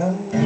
I'll